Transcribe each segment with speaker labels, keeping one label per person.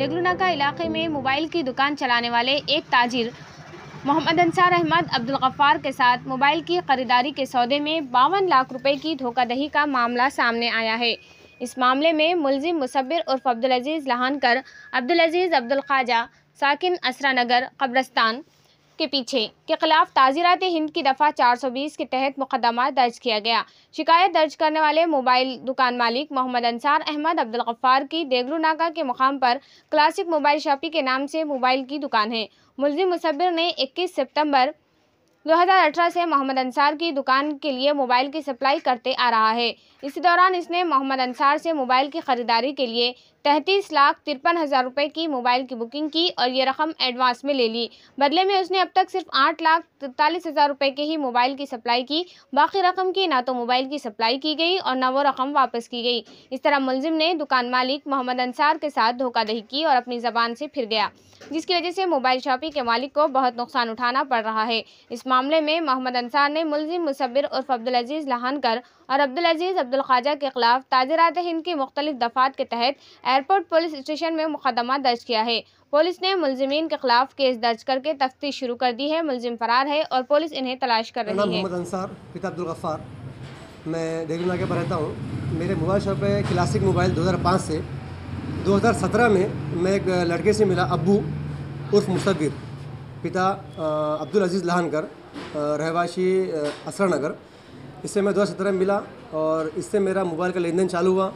Speaker 1: देगलुनाका इलाके में मोबाइल की दुकान चलाने वाले एक ताजिर, मोहम्मद अंसार अहमद अब्दुल गफ्फार के साथ मोबाइल की खरीदारी के सौदे में बावन लाख रुपए की धोखाधड़ी का मामला सामने आया है। इस मामले में मुलजिम मुसबिर उर्फ़ अब्दुल अज़ीज़ लहानकर, अब्दुल अज़ीज़ अब्दुल ख्वाजा, साकिन असरा नगर, कब्रस्तान के पीछे, के खिलाफ ताज़ीरात हिंद की दफ़ा 420 के तहत मुकदमा दर्ज किया गया। शिकायत दर्ज करने वाले मोबाइल दुकान मालिक मोहम्मद अंसार अहमद अब्दुल गफ्फार की देगलू नाका के मुकाम पर क्लासिक मोबाइल शॉपी के नाम से मोबाइल की दुकान है। मुलजिम मुसबिर ने 21 सितंबर 2018 से मोहम्मद अंसार की दुकान के लिए मोबाइल की सप्लाई करते आ रहा है। इसी दौरान इसने मोहम्मद अंसार से मोबाइल की ख़रीदारी के लिए तैंतीस लाख तिरपन हज़ार रुपये की मोबाइल की बुकिंग की और ये रकम एडवांस में ले ली। बदले में उसने अब तक सिर्फ़ आठ लाख तैंतालीस हज़ार रुपये के ही मोबाइल की सप्लाई की। बाकी रकम की ना तो मोबाइल की सप्लाई की गई और ना वो रकम वापस की गई। इस तरह मुलजिम ने दुकान मालिक मोहम्मद अंसार के साथ धोखाधड़ी की और अपनी ज़बान से फिर गया, जिसकी वजह से मोबाइल शॉपी के मालिक को बहुत नुकसान उठाना पड़ रहा है। इस मामले में मोहम्मद अंसार ने मुलजिम मुसबिर उर्फ़ अब्दुल अज़ीज़ लहानकर और अब्दुल अज़ीज़ अब्दुल ख्वाजा के खिलाफ ताजरात हिंद की मुख्तलिफ़ दफात के तहत एयरपोर्ट पुलिस स्टेशन में मुकदमा दर्ज किया है। पुलिस ने मुलजिमीन के खिलाफ केस दर्ज करके तफ्तीश शुरू कर दी है। मुलजिम फरार है और पुलिस इन्हें तलाश कर रही है।
Speaker 2: मोहम्मद अंसार पिता अब्दुल गफ्फार। मैं नाके पर रहता हूँ। मेरे मोबाइल शॉप है क्लासिक मोबाइल 2005 से 2017 में मैं एक लड़के से मिला अब्बू उर्फ़ मुसबिर पिता अब्दुल अज़ीज़ लहानकर। रहवासी असरा नगर। इससे मैं 2017 में मिला और इससे मेरा मोबाइल का लेन देन चालू हुआ।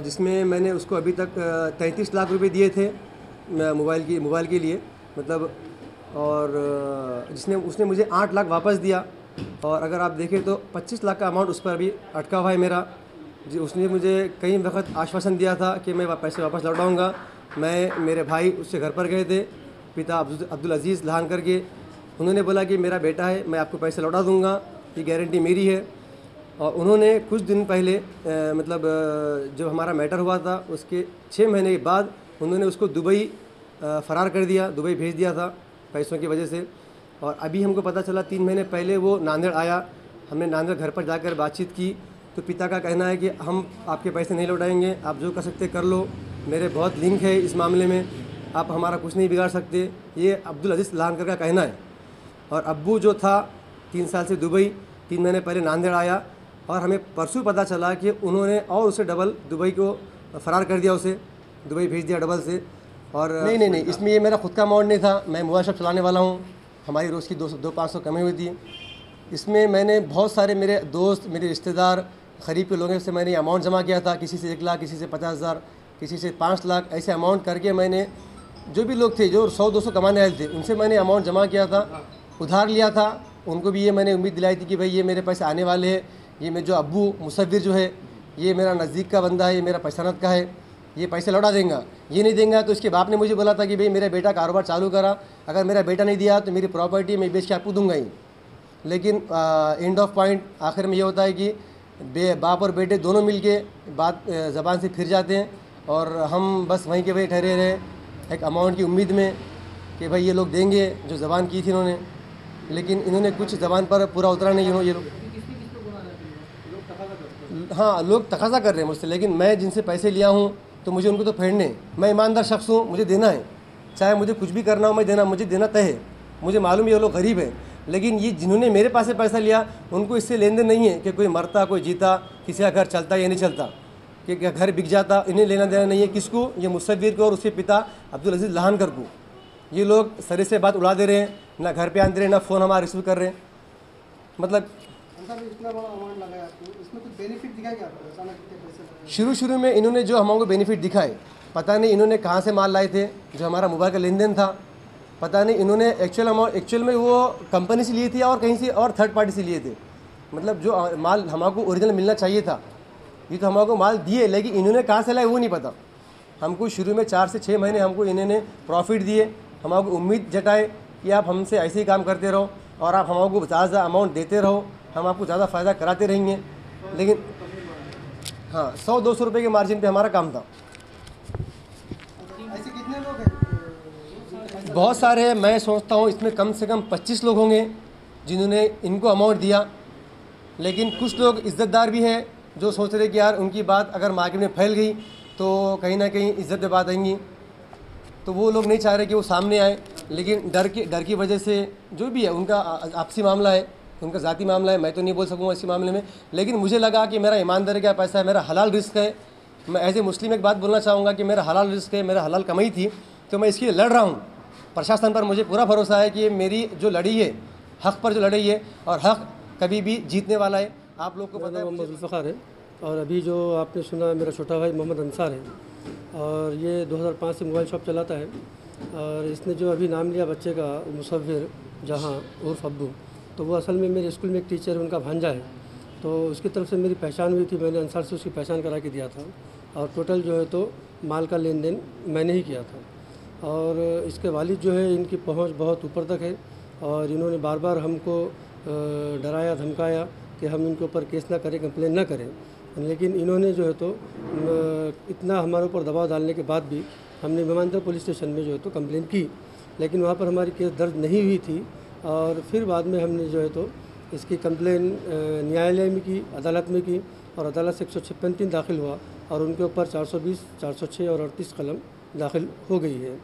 Speaker 2: जिसमें मैंने उसको अभी तक तैंतीस लाख रुपए दिए थे मोबाइल की, मोबाइल के लिए। मतलब और जिसने, उसने मुझे आठ लाख वापस दिया। और अगर आप देखें तो पच्चीस लाख का अमाउंट उस पर अभी अटका हुआ है मेरा। जी, उसने मुझे कई वक्त आश्वासन दिया था कि मैं पैसे वापस लौटाऊँगा। मैं, मेरे भाई उससे घर पर गए थे। पिता अब्दुल अज़ीज़ लहान करके उन्होंने बोला कि मेरा बेटा है मैं आपको पैसे लौटा दूँगा ये गारंटी मेरी है। और उन्होंने कुछ दिन पहले आ, मतलब जो हमारा मैटर हुआ था उसके छः महीने के बाद उन्होंने उसको दुबई फ़रार कर दिया दुबई भेज दिया था पैसों की वजह से। और अभी हमको पता चला तीन महीने पहले वो नांदेड़ आया हमने नांदेड़ घर पर जाकर बातचीत की। तो पिता का कहना है कि हम आपके पैसे नहीं लौटाएँगे आप जो कर सकते कर लो मेरे बहुत लिंक है इस मामले में आप हमारा कुछ नहीं बिगाड़ सकते ये अब्दुल अज़ीज़ लानकर का कहना है। और अब्बू जो था, तीन साल से दुबई, तीन महीने पहले नांदेड़ आया और हमें परसों पता चला कि उन्होंने और उसे डबल दुबई को फ़रार कर दिया उसे, दुबई भेज दिया डबल से और नहीं नहीं नहीं, इसमें ये मेरा खुद का अमाउंट नहीं था, मैं मोबाइल शॉप चलाने वाला हूँ, हमारी रोज़ की दो सौ, दो पाँच सौ कमी हुई थी। इसमें मैंने बहुत सारे मेरे दोस्त, मेरे रिश्तेदार खरीब के लोगों से मैंने अमाउंट जमा किया था, किसी से एक लाख, किसी से पचास हज़ार, किसी से पाँच लाख, ऐसे अमाउंट करके मैंने, जो भी लोग थे, जो सौ, दो सौ कमाने आए थे, उनसे मैंने अमाउंट जमा किया था। उधार लिया था। उनको भी ये मैंने उम्मीद दिलाई थी कि भाई ये मेरे पैसे आने वाले हैं। ये मेरे जो अबू मुसविर जो है, ये मेरा नज़दीक का बंदा है, ये मेरा पैसानत का है, ये पैसे लौटा देंगे। ये नहीं देंगे तो इसके बाप ने मुझे बोला था कि भाई मेरा बेटा कारोबार चालू करा। अगर मेरा बेटा नहीं दिया तो मेरी प्रॉपर्टी मैं बेच के आपको दूँगा ही। लेकिन एंड ऑफ़ पॉइंट आखिर में ये होता है कि बे, बाप और बेटे दोनों मिल के बात ज़बान से फिर जाते हैं और हम बस वहीं के वहीं ठहरे रहे। एक अमाउंट की उम्मीद में कि भाई ये लोग देंगे जो ज़बान की थी इन्होंने। लेकिन इन्होंने कुछ ज़बान पर पूरा उतरा नहीं ये लोग हाँ लोग तकाजा कर रहे हैं मुझसे, लेकिन मैं जिनसे पैसे लिया हूँ तो मुझे उनको तो फेरने। मैं ईमानदार शख्स हूँ, मुझे देना है। चाहे मुझे कुछ भी करना हो, मैं देना, मुझे देना तय है। मुझे मालूम ये लोग गरीब हैं। लेकिन ये जिन्होंने मेरे पास से पैसा लिया, उनको इससे लेन देन नहीं है कि कोई मरता, कोई जीता, किसी का घर चलता या नहीं चलता। कि घर बिक जाता, इन्हें लेना देना नहीं है। किसको? ये मुसविर को और उसके पिता अब्दुल अज़ीज़ लहानकर को। ये लोग सरे से बात उड़ा दे रहे हैं ना घर पे आने दे रहे हैं ना फ़ोन हमारा रिसीव कर रहे हैं। मतलब शुरू शुरू में इन्होंने जो हमको बेनिफिट दिखाए पता नहीं इन्होंने कहाँ से माल लाए थे जो हमारा मोबाइल का लेन देन था पता नहीं इन्होंने एक्चुअल अमाउंट एक्चुअल में वो कंपनी से लिए थे और कहीं से और थर्ड पार्टी से लिए थे। मतलब जो माल हमको ओरिजिनल मिलना चाहिए था ये तो हमको माल दिए लेकिन इन्होंने कहाँ से लाए वो नहीं पता। हमको शुरू में चार से छः महीने हमको इन्होंने प्रॉफिट दिए हमको उम्मीद जताए कि आप हमसे ऐसे ही काम करते रहो और आप हमको ज़्यादा अमाउंट देते रहो हम आपको ज़्यादा फ़ायदा कराते रहेंगे। लेकिन हाँ सौ दो सौ रुपये के मार्जिन पे हमारा काम था।
Speaker 3: ऐसे कितने लोग हैं?
Speaker 2: बहुत सारे हैं। मैं सोचता हूँ इसमें कम से कम पच्चीस लोग होंगे जिन्होंने इनको अमाउंट दिया। लेकिन कुछ लोग इज़्ज़तदार भी हैं जो सोच रहे कि यार उनकी बात अगर मार्केट में फैल गई तो कहीं ना कहीं इज़्ज़त बात आएँगी तो वो लोग नहीं चाह रहे कि वो सामने आए लेकिन डर की डर की वजह से जो भी है उनका आपसी मामला है उनका ज़ाती मामला है मैं तो नहीं बोल सकूँगा इसी मामले में लेकिन मुझे लगा कि मेरा ईमानदारी का पैसा है मेरा हलाल रिस्क है। मैं एज ए मुस्लिम एक बात बोलना चाहूँगा कि मेरा हलाल रिस्क है मेरा हलाल कमाई थी तो मैं इसके लिए लड़ रहा हूँ। प्रशासन पर मुझे पूरा भरोसा है कि मेरी जो लड़ी है हक़ पर जो लड़ी है और हक़ कभी भी जीतने वाला है। आप लोग को पता है
Speaker 3: मोहम्मद है और अभी जो आपने सुना मेरा छोटा भाई मोहम्मद अंसार है। और ये 2005 से मोबाइल शॉप चलाता है। और इसने जो अभी नाम लिया बच्चे का मुसविर जहाँ उर्फ़ अब्बू तो वो असल में मेरे स्कूल में एक टीचर है, उनका भांजा है। तो उसकी तरफ़ से मेरी पहचान हुई थी, मैंने अंसार से उसकी पहचान करा के दिया था। और टोटल जो है तो माल का लेन देन मैंने ही किया था। और इसके वालिद जो है, इनकी पहुँच बहुत ऊपर तक है। और इन्होंने बार बार हमको डराया, धमकाया कि हम इनके ऊपर केस ना करें, कंप्लेन ना करें। लेकिन इन्होंने जो है तो इतना हमारे ऊपर दबाव डालने के बाद भी हमने विमानतल पुलिस स्टेशन में जो है तो कंप्लेन की। लेकिन वहाँ पर हमारी केस दर्ज नहीं हुई थी और फिर बाद में हमने जो है तो इसकी कंप्लेन न्यायालय में की अदालत में की और अदालत से एक सौ छप्पन तीन दाखिल हुआ और उनके ऊपर 420, 406 और अड़तीस कलम दाखिल हो गई है।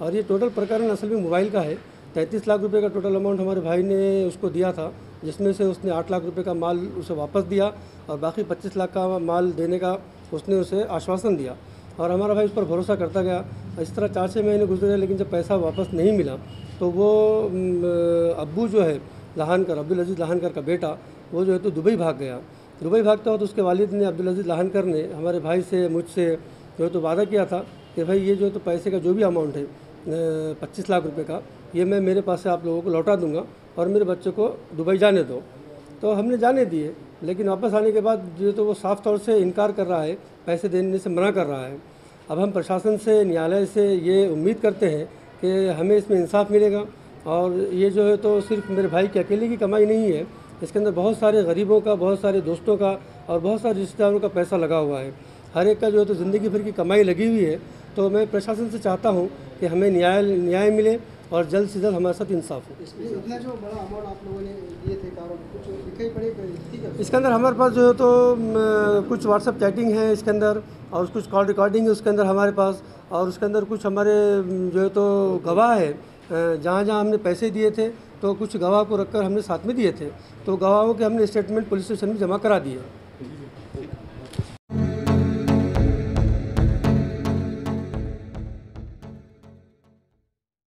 Speaker 3: और ये टोटल प्रकरण असल में मोबाइल का है। तैंतीस लाख रुपए का टोटल अमाउंट हमारे भाई ने उसको दिया था। जिसमें से उसने आठ लाख रुपए का माल उसे वापस दिया और बाकी पच्चीस लाख का माल देने का उसने उसे आश्वासन दिया। और हमारा भाई उस पर भरोसा करता गया। इस तरह चार छः महीने गुजरे, लेकिन जब पैसा वापस नहीं मिला तो वो अब्बू जो है, लहानकर, अब्दुल अज़ीज़ लहानकर का बेटा, वो जो है तो दुबई भाग गया। दुबई भागता हुआ तो उसके वालिद ने, अब्दुल अज़ीज़ लहानकर ने हमारे भाई से, मुझसे जो है तो वादा किया था कि भाई ये जो है तो पैसे का जो भी अमाउंट है पच्चीस लाख रुपये का, ये मैं मेरे पास से आप लोगों को लौटा दूँगा। और मेरे बच्चों को दुबई जाने दो। तो हमने जाने दिए, लेकिन वापस आने के बाद जो तो वो साफ़ तौर से इनकार कर रहा है, पैसे देने से मना कर रहा है। अब हम प्रशासन से, न्यायालय से ये उम्मीद करते हैं कि हमें इसमें इंसाफ मिलेगा। और ये जो है तो सिर्फ़ मेरे भाई की अकेले की कमाई नहीं है, इसके अंदर बहुत सारे गरीबों का, बहुत सारे दोस्तों का और बहुत सारे रिश्तेदारों का पैसा लगा हुआ है। हर एक का जो है तो ज़िंदगी भर की कमाई लगी हुई है। तो मैं प्रशासन से चाहता हूँ कि हमें न्याय न्याय मिले और जल्द से जल्द हमारे साथ इंसाफ हो। इसके अंदर हमारे पास जो है तो कुछ व्हाट्सअप चैटिंग है इसके अंदर और कुछ कॉल रिकॉर्डिंग है उसके अंदर हमारे पास और उसके अंदर कुछ हमारे जो है तो गवाह है जहाँ जहाँ हमने पैसे दिए थे तो कुछ गवाह को रखकर हमने साथ में दिए थे तो गवाहों के हमने स्टेटमेंट पुलिस स्टेशन में जमा करा दिए।